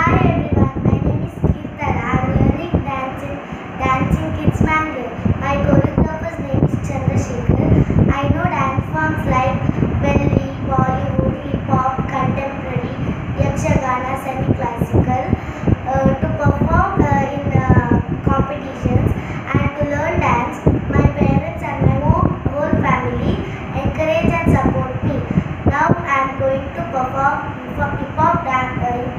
Hi everyone, my name is Keerthana. I am learning dancing, dancing kids Bangalore. My choreographer's name is Chandrasekhar. I know dance forms like belly, Bollywood, hip hop, contemporary, Yakshagana, semi-classical. Uh, to perform uh, in competitions and to learn dance, my parents and my whole, family encourage and support me. Now I am going to perform hip hop dance, uh, hip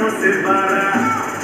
você parar.